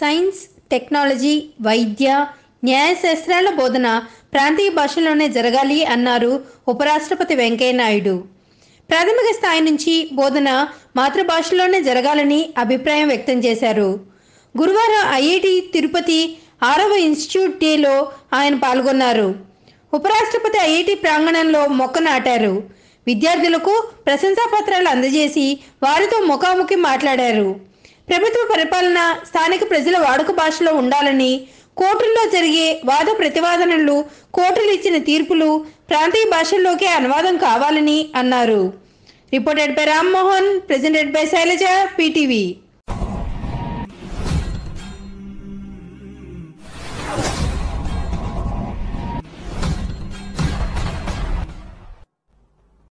Science technology వైద్య న్యాయశాస్త్రాల బోధన ప్రాంతీయ భాషలోనే జరగాలి అన్నారు ఉపరాష్ట్రపతి వెంకయ్యనాయుడు. ప్రాథమిక స్థాయి నుంచి బోధన మాతృభాషలోనే జరగాలని అభిప్రాయం వ్యక్తం చేశారు. గురువారం ఐఐటి తిరుపతి ఆరవ ఇన్స్టిట్యూట్ డేలో ఆయన పాల్గొన్నారు. ఉపరాష్ట్రపతి ఐఐటి ప్రాంగణంలో మొక్క నాటారు. విద్యార్థులకు ప్రశంసాపత్రాలు అందజేసి వారితో ముఖాముఖి మాట్లాడారు. ప్రభుత్వ పరిపాలన స్థానిక ప్రజల వాడుక భాషలో ఉండాలని కోర్టుల్లో జరిగే వాద ప్రతివాదనలు కోర్టులు ఇచ్చిన తీర్పులు ప్రాంతీయ భాషల్లోకే అనువాదం కావాలని అన్నారు. Reported by Rammohan presented by Sailaja PTV.